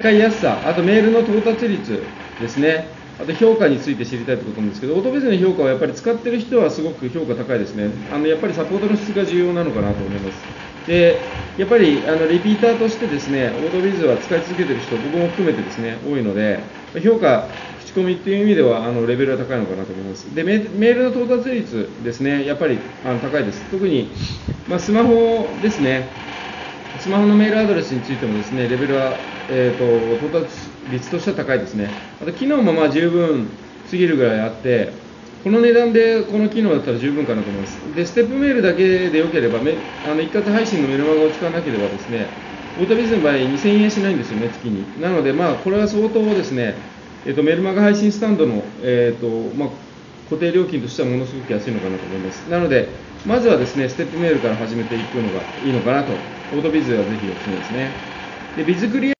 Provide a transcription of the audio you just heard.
使いやすさ、あとメールの到達率ですね、あと評価について知りたいということなんですけど、オートベースの評価はやっぱり使ってる人はすごく評価高いですね。あのやっぱりサポートの質が重要なのかなと思います。で、やっぱりあのリピーターとしてですね、オートビズは使い続けてる人、僕も含めてですね、多いので、評価、口コミっていう意味ではあのレベルは高いのかなと思います。で、メールの到達率ですね、やっぱりあの高いです。特に、まあ、スマホですね、スマホのメールアドレスについてもですね、レベルは、えーと、到達率としては高いですね。あと、機能もまあ十分すぎるぐらいあって、この値段でこの機能だったら十分かなと思います。で、ステップメールだけでよければ、めあの一括配信のメルマガを使わなければですね、オートビズの場合2000円しないんですよね、月に。なので、まあ、これは相当ですね、えーと、メルマガ配信スタンドの、えーとまあ、固定料金としてはものすごく安いのかなと思います。なので、まずはですね、ステップメールから始めていくのがいいのかなと、オートビズはぜひおすすめですね。で、ビズクリ